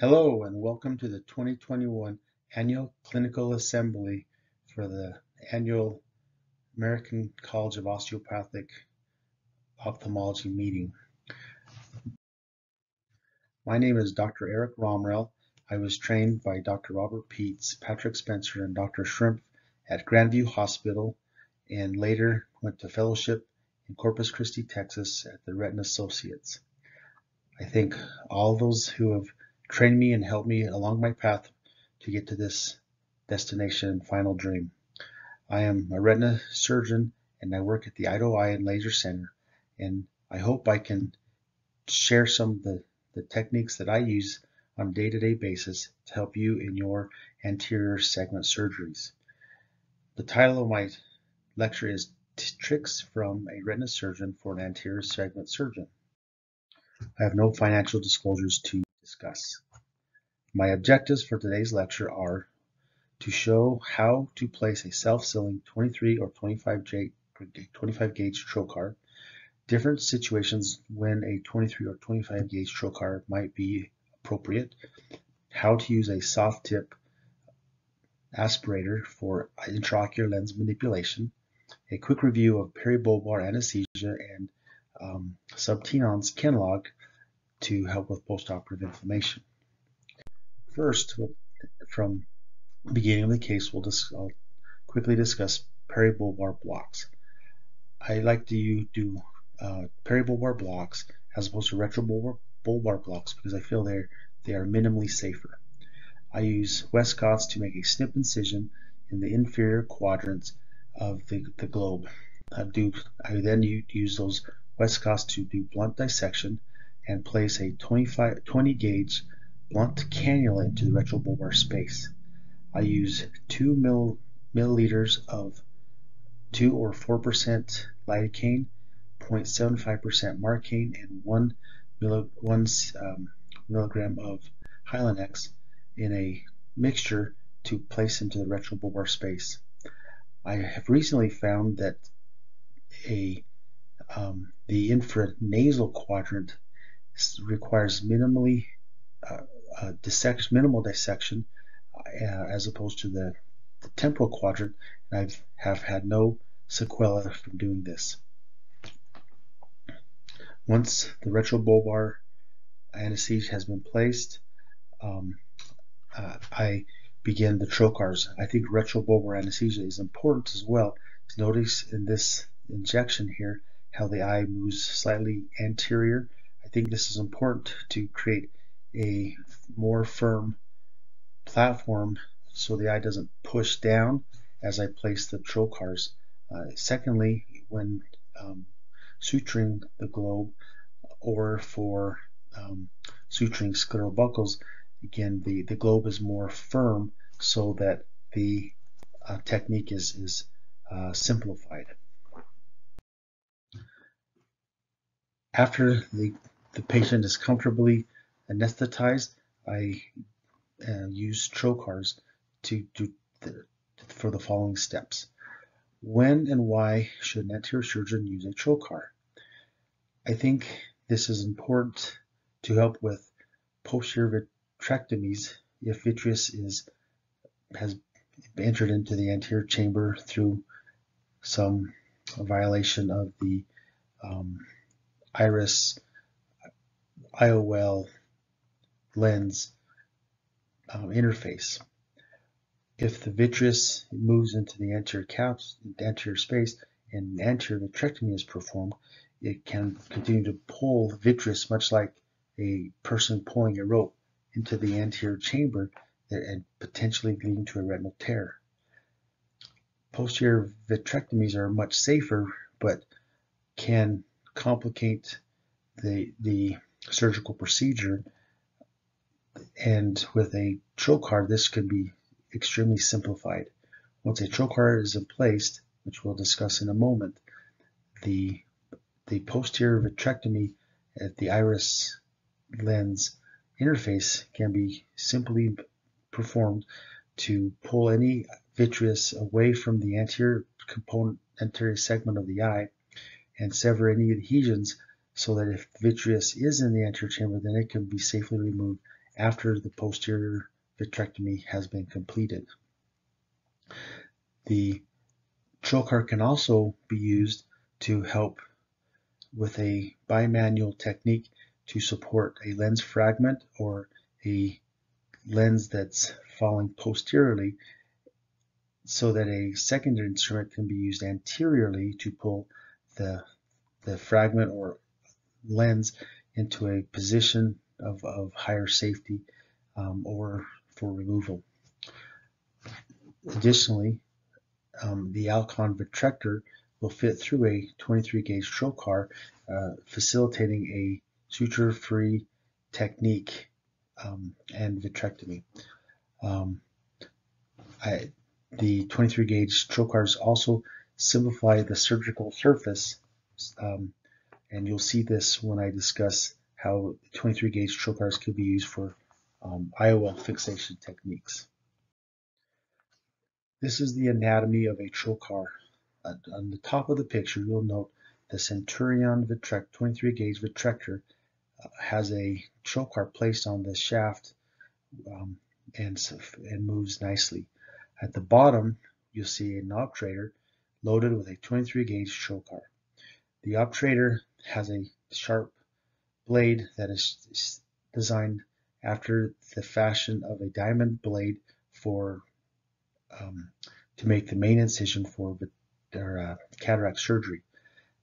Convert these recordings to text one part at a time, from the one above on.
Hello and welcome to the 2021 Annual Clinical Assembly for the annual American College of Osteopathic Ophthalmology meeting. My name is Dr. Eric Romrell. I was trained by Dr. Robert Peets, Patrick Spencer, and Dr. Shrimp at Grandview Hospital and later went to fellowship in Corpus Christi, Texas at the Retina Associates. I thank all those who have trained me and help me along my path to get to this destination and final dream. I am a retina surgeon and I work at the Idaho Eye and Laser Center and I hope I can share some of the, the techniques that I use on a day-to-day -day basis to help you in your anterior segment surgeries. The title of my lecture is Tricks from a Retina Surgeon for an Anterior Segment Surgeon. I have no financial disclosures to discuss. My objectives for today's lecture are to show how to place a self-sealing 23 or 25 gauge, 25 gauge trocar, different situations when a 23 or 25 gauge trocar might be appropriate, how to use a soft tip aspirator for intraocular lens manipulation, a quick review of peribulbar anesthesia and um, subtenon's Kenalog to help with postoperative inflammation. First, from the beginning of the case, we'll I'll quickly discuss peribulbar blocks. I like to do uh, peribulbar blocks as opposed to retrobulbar bulbar blocks because I feel they're they are minimally safer. I use Westcott's to make a snip incision in the inferior quadrants of the, the globe. I, do, I then use those Westcott's to do blunt dissection and place a 25, 20 gauge blunt cannula into the retrobulbar space. I use 2 mill, milliliters of 2 or 4% lidocaine, 0.75% marcaine, and 1, milli, 1 um, milligram of Hylenex in a mixture to place into the retrobulbar space. I have recently found that a um, the infranasal quadrant requires minimally uh, uh, minimal dissection uh, as opposed to the, the temporal quadrant, and I have had no sequela from doing this. Once the retrobulbar anesthesia has been placed, um, uh, I begin the trocars. I think retrobulbar anesthesia is important as well. Notice in this injection here how the eye moves slightly anterior. I think this is important to create a more firm platform so the eye doesn't push down as I place the trocars. Uh, secondly, when um, suturing the globe or for um, suturing scleral buckles, again, the, the globe is more firm so that the uh, technique is, is uh, simplified. After the, the patient is comfortably anesthetized, I uh, use trocars to do the, for the following steps. When and why should an anterior surgeon use a trocar? I think this is important to help with posterior vitrectomies if vitreous is has entered into the anterior chamber through some violation of the um, iris IOL lens um, interface. If the vitreous moves into the anterior caps, anterior space, and anterior vitrectomy is performed, it can continue to pull vitreous much like a person pulling a rope into the anterior chamber and potentially leading to a retinal tear. Posterior vitrectomies are much safer, but can complicate the, the surgical procedure. And with a trocar, this can be extremely simplified. Once a trocar is in place, which we'll discuss in a moment, the, the posterior vitrectomy at the iris lens interface can be simply performed to pull any vitreous away from the anterior component, anterior segment of the eye and sever any adhesions so that if vitreous is in the anterior chamber, then it can be safely removed after the posterior vitrectomy has been completed. The trocar can also be used to help with a bimanual technique to support a lens fragment or a lens that's falling posteriorly so that a secondary instrument can be used anteriorly to pull the, the fragment or lens into a position of, of higher safety um, or for removal. Additionally, um, the Alcon vitrector will fit through a 23 gauge trocar, uh, facilitating a suture-free technique um, and vitrectomy. Um, I, the 23 gauge trocars also simplify the surgical surface, um, and you'll see this when I discuss how 23 gauge trocars could be used for um, IOL fixation techniques. This is the anatomy of a trocar. on the top of the picture, you'll note the Centurion Vitrect 23 gauge vitrector uh, has a trocar placed on the shaft um, and, and moves nicely. At the bottom, you'll see an obturator loaded with a 23 gauge trocar. The obturator has a sharp blade that is designed after the fashion of a diamond blade for um, to make the main incision for uh, cataract surgery.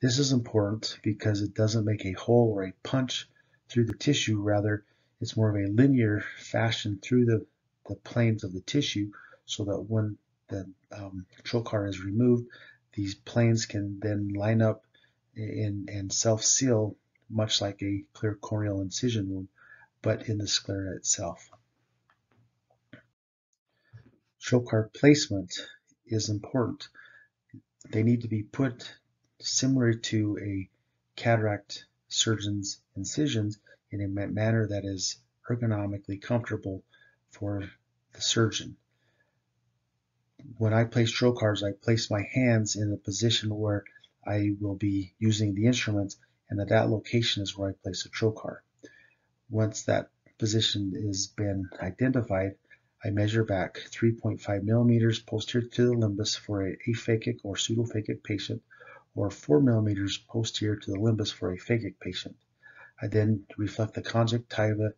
This is important because it doesn't make a hole or a punch through the tissue, rather it's more of a linear fashion through the, the planes of the tissue so that when the um, trocar is removed, these planes can then line up in, and self-seal much like a clear corneal incision wound, but in the sclera itself. Trocar placement is important. They need to be put similar to a cataract surgeon's incisions in a manner that is ergonomically comfortable for the surgeon. When I place trocars, I place my hands in a position where I will be using the instruments and at that location is where I place the trocar. Once that position has been identified, I measure back 3.5 millimeters posterior to the limbus for a aphakic or pseudophakic patient, or 4 millimeters posterior to the limbus for a phakic patient. I then reflect the conjunctiva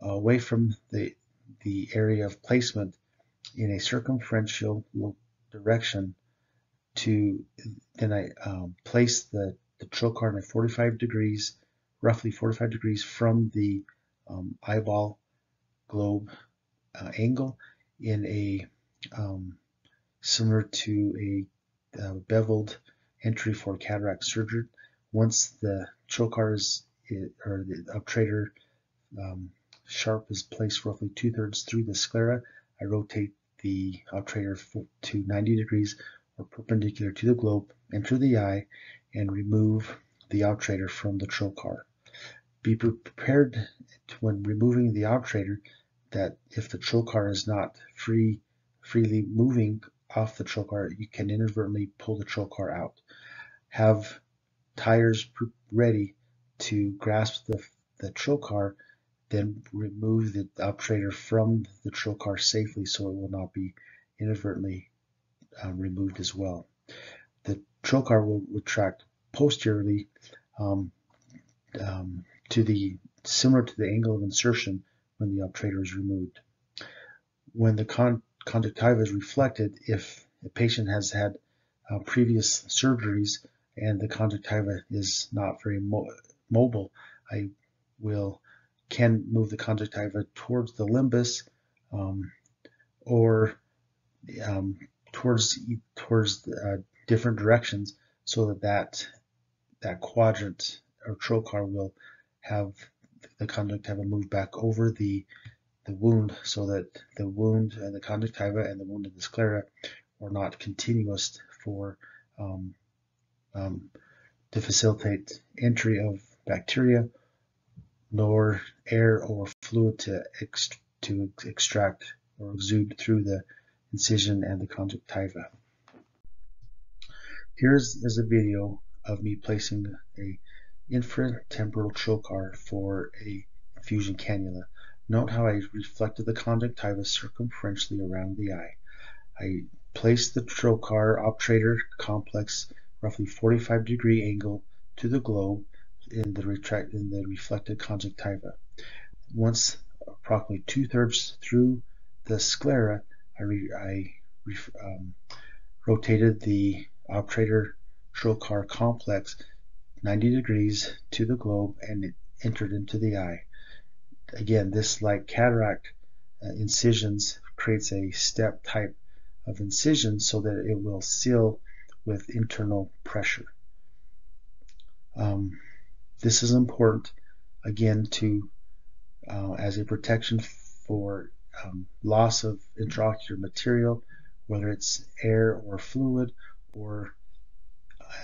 away from the, the area of placement in a circumferential direction to then I um, place the, the trocar at 45 degrees, roughly 45 degrees from the um, eyeball globe uh, angle in a um, similar to a uh, beveled entry for cataract surgery. Once the trocar is or the obturator um, sharp is placed roughly two thirds through the sclera, I rotate the obturator to 90 degrees or perpendicular to the globe, enter the eye, and remove the obturator from the trocar. Be prepared to, when removing the obturator that if the trocar is not free, freely moving off the trocar, you can inadvertently pull the trocar out. Have tyers ready to grasp the, the trocar, then remove the obturator from the trocar safely so it will not be inadvertently uh, removed as well. The trocar will retract posteriorly um, um, to the similar to the angle of insertion when the obturator is removed. When the con conjunctiva is reflected, if the patient has had uh, previous surgeries and the conjunctiva is not very mo mobile, I will can move the conjunctiva towards the limbus um, or um, towards towards uh, different directions so that that, that quadrant or trocar will have the conjunctiva move back over the the wound so that the wound and the conjunctiva and the wound in the sclera are not continuous for um, um, to facilitate entry of bacteria nor air or fluid to ex to extract or exude through the incision and the conjunctiva. Here's is a video of me placing a infratemporal trocar for a infusion cannula. Note how I reflected the conjunctiva circumferentially around the eye. I placed the trocar obturator complex roughly 45 degree angle to the globe in the, retract, in the reflected conjunctiva. Once approximately two-thirds through the sclera, I, re, I re, um, rotated the obturator trocar complex 90 degrees to the globe and it entered into the eye. Again, this like cataract uh, incisions creates a step type of incision so that it will seal with internal pressure. Um, this is important again to uh, as a protection for um, loss of intraocular material, whether it's air or fluid or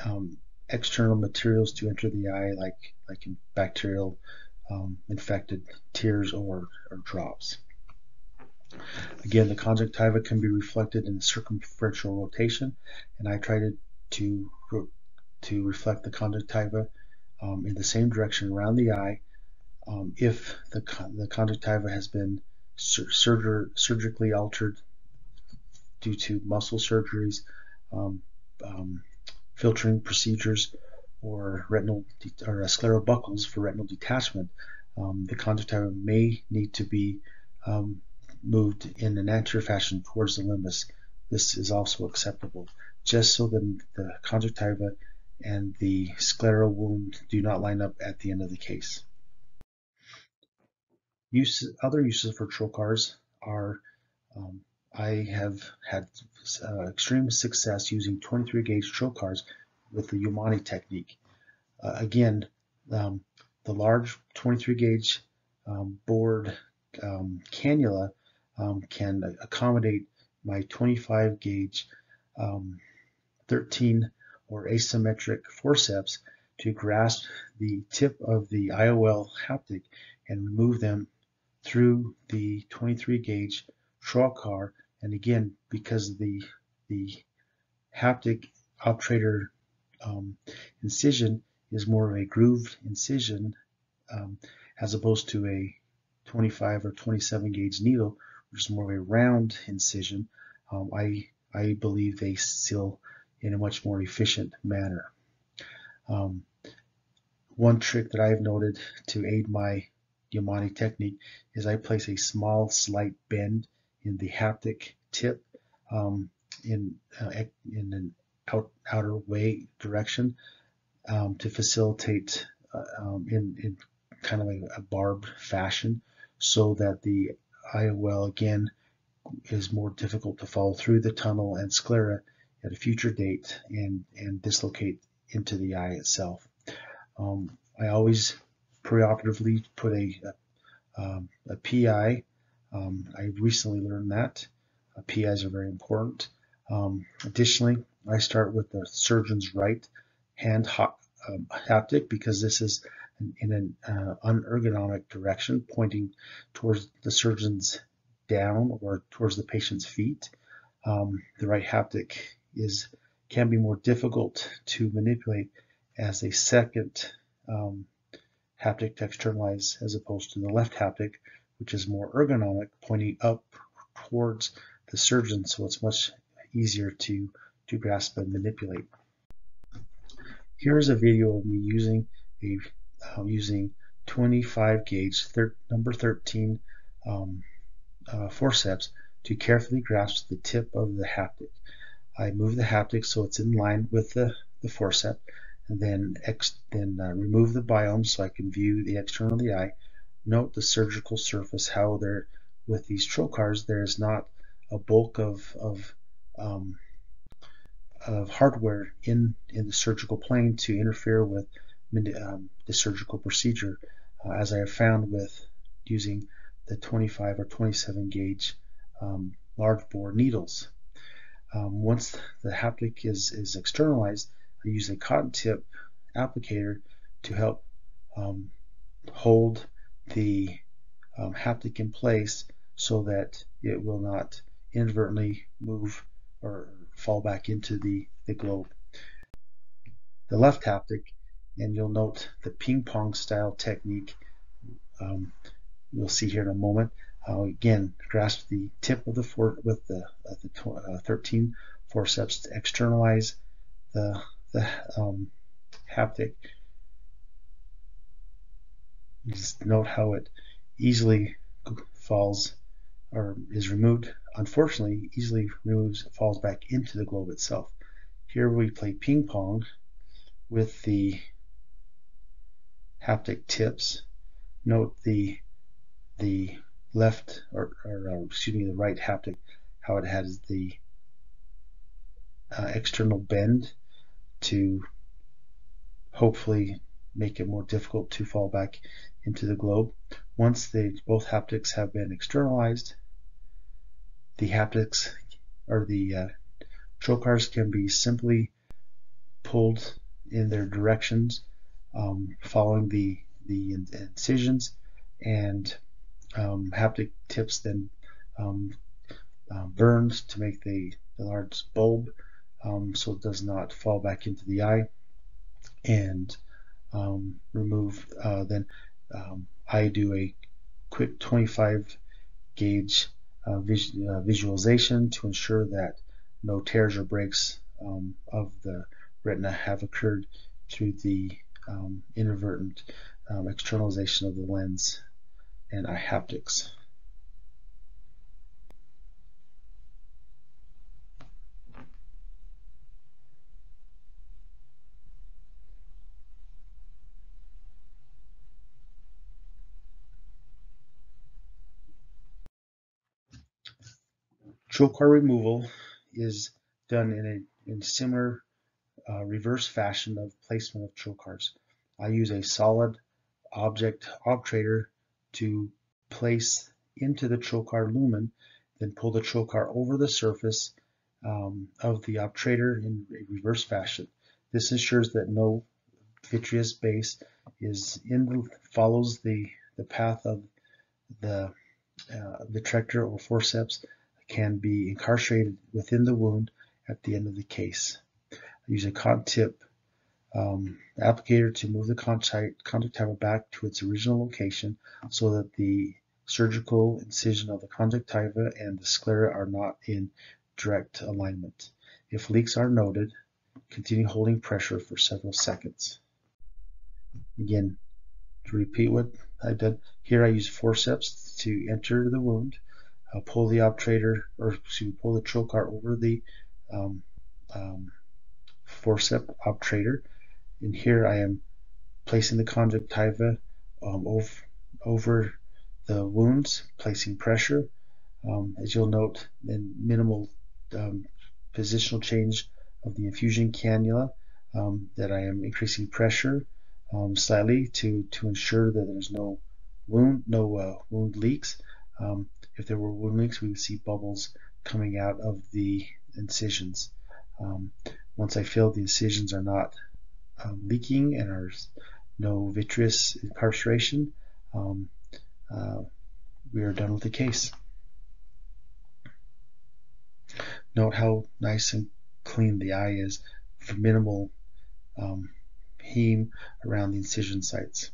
um, external materials to enter the eye, like like bacterial um, infected tears or, or drops. Again, the conjunctiva can be reflected in the circumferential rotation, and I try to to, to reflect the conjunctiva um, in the same direction around the eye um, if the, the conjunctiva has been sur surgically altered due to muscle surgeries, um, um, filtering procedures, or retinal or scleral buckles for retinal detachment, um, the conjunctiva may need to be um, moved in an anterior fashion towards the limbus. This is also acceptable, just so that the conjunctiva and the scleral wound do not line up at the end of the case. Use, other uses for trocars are um, I have had uh, extreme success using 23 gauge trocars with the Yamane technique. Uh, again, um, the large 23 gauge um, um, cannula um, can accommodate my 25 gauge um, 13 or asymmetric forceps to grasp the tip of the IOL haptic and remove them through the 23 gauge trocar and again because the the haptic obturator um, incision is more of a grooved incision um, as opposed to a 25 or 27 gauge needle which is more of a round incision um, I I believe they seal in a much more efficient manner. Um, one trick that I have noted to aid my Yamane technique is I place a small slight bend in the haptic tip um, in, uh, in an out, outer way direction um, to facilitate uh, um, in, in kind of a, a barbed fashion so that the IOL again is more difficult to follow through the tunnel and sclera at a future date and, and dislocate into the eye itself. Um, I always preoperatively put a, a, um, a PI. Um, I recently learned that. Uh, PIs are very important. Um, additionally, I start with the surgeon's right hand um, haptic because this is in an uh, unergonomic direction pointing towards the surgeon's down or towards the patient's feet. Um, the right haptic is can be more difficult to manipulate as a second um, haptic to externalize as opposed to the left haptic, which is more ergonomic, pointing up towards the surgeon, so it's much easier to, to grasp and manipulate. Here is a video of me using a uh, using 25 gauge number 13 um, uh, forceps to carefully grasp the tip of the haptic. I move the haptic so it's in line with the, the forceps and then, ex, then uh, remove the BIOM so I can view the external of the eye. Note the surgical surface, how there, with these trocars, there is not a bulk of, of, um, of hardware in, in the surgical plane to interfere with um, the surgical procedure, uh, as I have found with using the 25 or 27 gauge um, large bore needles. Um, once the haptic is, is externalized, I use a cotton tip applicator to help um, hold the um, haptic in place so that it will not inadvertently move or fall back into the, the globe. The left haptic, and you'll note the ping pong style technique um, you'll see here in a moment. Uh, again, grasp the tip of the fork with the, uh, the uh, 13 forceps to externalize the, the um, haptic. Just note how it easily falls or is removed. Unfortunately, easily removes, falls back into the globe itself. Here we play ping pong with the haptic tips. Note the the left or, or uh, excuse me the right haptic how it has the uh, external bend to hopefully make it more difficult to fall back into the globe. Once they both haptics have been externalized, the haptics or the uh, trocars can be simply pulled in their directions um, following the the incisions and um, haptic tips then um, uh, burned to make the, the large bulb um, so it does not fall back into the eye and um, remove uh, then um, I do a quick 25 gauge uh, vis uh, visualization to ensure that no tears or breaks um, of the retina have occurred through the um, inadvertent um, externalization of the lens and eye haptics. Trocar removal is done in a in similar uh, reverse fashion of placement of trocars. I use a solid object obturator to place into the trocar lumen, then pull the trocar over the surface um, of the obturator in a reverse fashion. This ensures that no vitreous base is in the, follows the, the path of the uh, vitrector or forceps can be incarcerated within the wound at the end of the case. I use a cotton tip um, applicator to move the conjunctiva back to its original location so that the surgical incision of the conjunctiva and the sclera are not in direct alignment. If leaks are noted, continue holding pressure for several seconds. Again, to repeat what I did, here I use forceps to enter the wound uh, pull the obturator or excuse me, pull the trocar over the um, um, forceps obturator. And here I am placing the conjunctiva um, over, over the wounds, placing pressure. Um, as you'll note, in minimal um, positional change of the infusion cannula, um, that I am increasing pressure slightly to to ensure that there's no wound, no uh, wound leaks. Um, if there were wound leaks, we would see bubbles coming out of the incisions. Um, once I feel the incisions are not um, leaking and there's no vitreous incarceration, um, uh, we are done with the case. Note how nice and clean the eye is for minimal um, heme around the incision sites.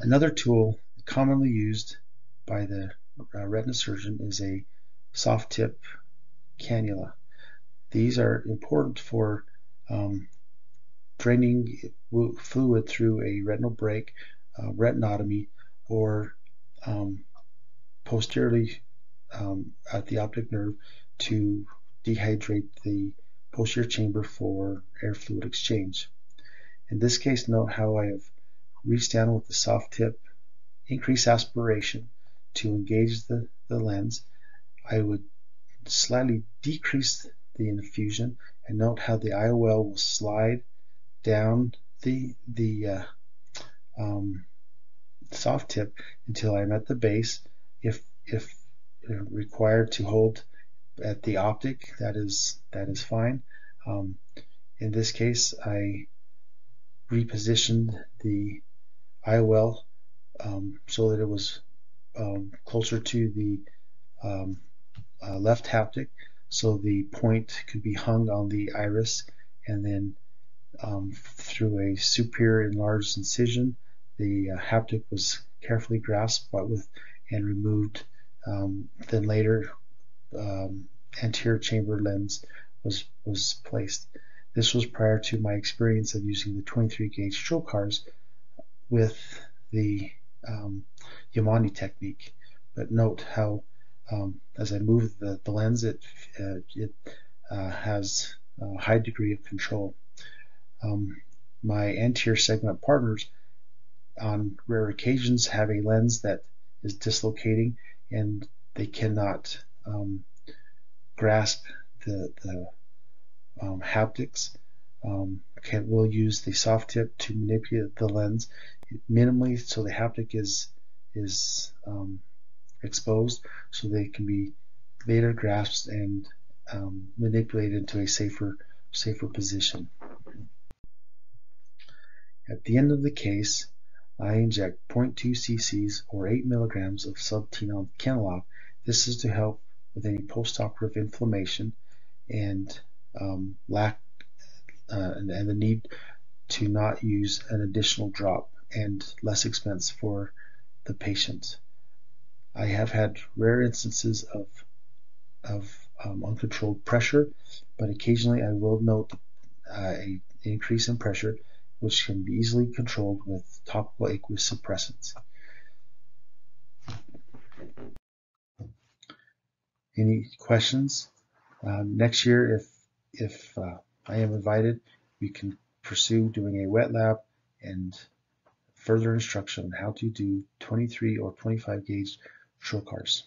Another tool commonly used by the uh, retina surgeon is a soft tip cannula. These are important for um, draining fluid through a retinal break, uh, retinotomy, or um, posteriorly um, at the optic nerve to dehydrate the posterior chamber for air fluid exchange. In this case, note how I have reached down with the soft tip, increase aspiration, to engage the, the lens, I would slightly decrease the infusion and note how the IOL will slide down the, the uh, um, soft tip until I'm at the base. If, if required to hold at the optic, that is, that is fine. Um, in this case, I repositioned the IOL um, so that it was um, closer to the um, uh, left haptic so the point could be hung on the iris and then um, through a superior enlarged incision the uh, haptic was carefully grasped but with and removed. Um, then later, um, anterior chamber lens was was placed. This was prior to my experience of using the 23 gauge trocars with the um, Yamane technique. But note how um, as I move the, the lens, it, uh, it uh, has a high degree of control. Um, my anterior segment partners on rare occasions have a lens that is dislocating and they cannot um, grasp the, the um, haptics. Um, can, we'll use the soft tip to manipulate the lens minimally so the haptic is is um, exposed so they can be later grasped and um, manipulated into a safer safer position. At the end of the case, I inject 0.2 cc's or 8 milligrams of subtenon Kenalog. This is to help with any postoperative inflammation and um, lack uh, and, and the need to not use an additional drop and less expense for the patient. I have had rare instances of of um, uncontrolled pressure, but occasionally I will note uh, a increase in pressure, which can be easily controlled with topical aqueous suppressants. Any questions? Um, next year, if if uh, I am invited, we can pursue doing a wet lab and further instruction on how to do 23 or 25 gauge trocars.